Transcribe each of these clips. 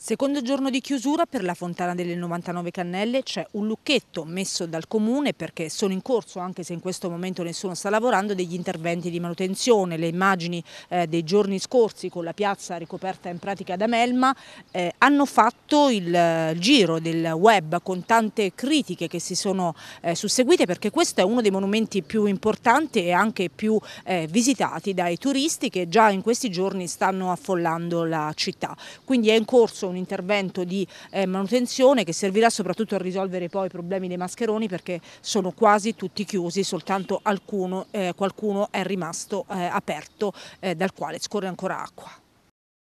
Secondo giorno di chiusura per la Fontana delle 99 Cannelle c'è un lucchetto messo dal comune perché sono in corso, anche se in questo momento nessuno sta lavorando, degli interventi di manutenzione. Le immagini eh, dei giorni scorsi con la piazza ricoperta in pratica da melma eh, hanno fatto il, il, giro del web con tante critiche che si sono eh, susseguite perché questo è uno dei monumenti più importanti e anche più eh, visitati dai turisti che già in questi giorni stanno affollando la città. Quindi è in corso un intervento di eh, manutenzione che servirà soprattutto a risolvere poi i problemi dei mascheroni perché sono quasi tutti chiusi, soltanto alcuno, eh, qualcuno è rimasto eh, aperto eh, dal quale scorre ancora acqua.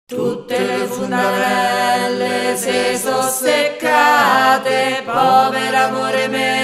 Tutte le fontanelle si sono seccate, povero amore mio.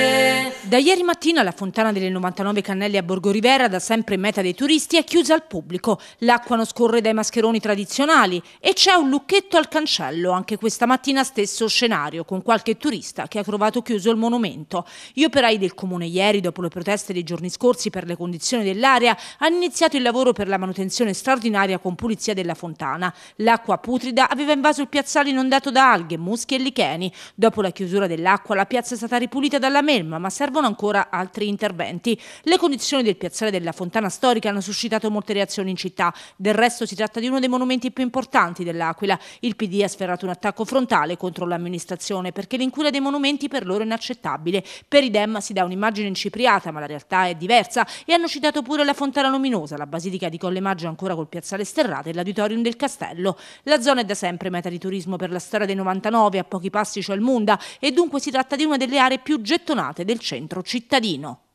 Da ieri mattina la fontana delle 99 Cannelle a Borgo Rivera, da sempre meta dei turisti, è chiusa al pubblico. L'acqua non scorre dai mascheroni tradizionali e c'è un lucchetto al cancello, anche questa mattina stesso scenario, con qualche turista che ha trovato chiuso il monumento. Gli operai del comune ieri, dopo le proteste dei giorni scorsi per le condizioni dell'area, hanno iniziato il lavoro per la manutenzione straordinaria con pulizia della fontana. L'acqua putrida aveva invaso il piazzale inondato da alghe, muschi e licheni. Dopo la chiusura dell'acqua la piazza è stata ripulita dalla melma, ma servono servono ancora altri interventi. Le condizioni del piazzale della Fontana Storica hanno suscitato molte reazioni in città. Del resto si tratta di uno dei monumenti più importanti dell'Aquila. Il PD ha sferrato un attacco frontale contro l'amministrazione perché l'incuria dei monumenti per loro è inaccettabile. Per i Dem si dà un'immagine incipriata, ma la realtà è diversa e hanno citato pure la Fontana Luminosa, la Basilica di Colle Maggio ancora col piazzale sterrato e l'Auditorium del Castello. La zona è da sempre meta di turismo per la storia dei 99, a pochi passi c'è il Munda e dunque si tratta di una delle aree più gettonate del centro centro cittadino.